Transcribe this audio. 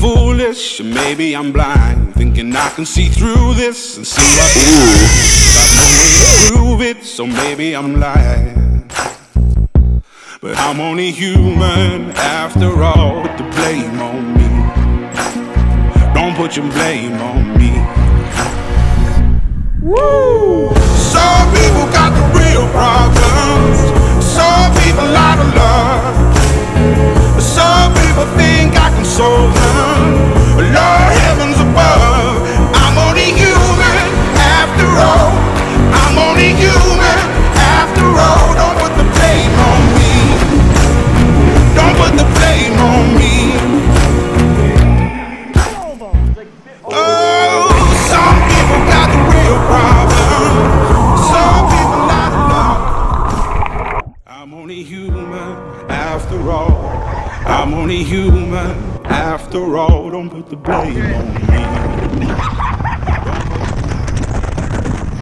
foolish, or maybe I'm blind, thinking I can see through this and see what got no way to prove it, so maybe I'm lying. But I'm only human after all. Put the blame on me. Don't put your blame on me. Woo! After all. I'm only human after all. Don't put the blame on me.